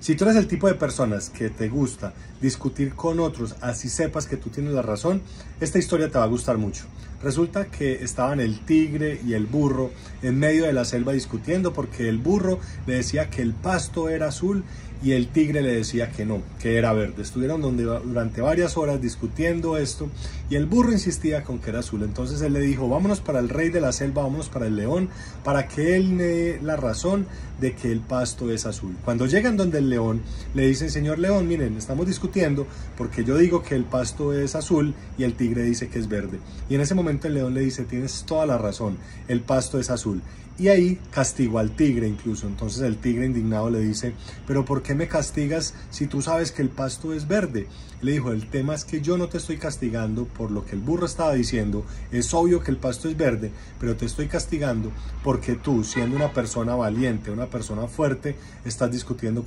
Si tú eres el tipo de personas que te gusta discutir con otros, así sepas que tú tienes la razón, esta historia te va a gustar mucho. Resulta que estaban el tigre y el burro en medio de la selva discutiendo porque el burro le decía que el pasto era azul y el tigre le decía que no, que era verde. Estuvieron donde, durante varias horas discutiendo esto y el burro insistía con que era azul. Entonces él le dijo, vámonos para el rey de la selva, vámonos para el león, para que él me dé la razón de que el pasto es azul. Cuando llegan donde el león, le dicen, señor león, miren, estamos discutiendo porque yo digo que el pasto es azul y el tigre dice que es verde. Y en ese momento el león le dice, tienes toda la razón, el pasto es azul. Y ahí castigó al tigre incluso. Entonces el tigre indignado le dice, pero ¿por qué me castigas si tú sabes que el pasto es verde? le dijo, el tema es que yo no te estoy castigando por lo que el burro estaba diciendo. Es obvio que el pasto es verde, pero te estoy castigando porque tú, siendo una persona valiente, una persona fuerte, estás discutiendo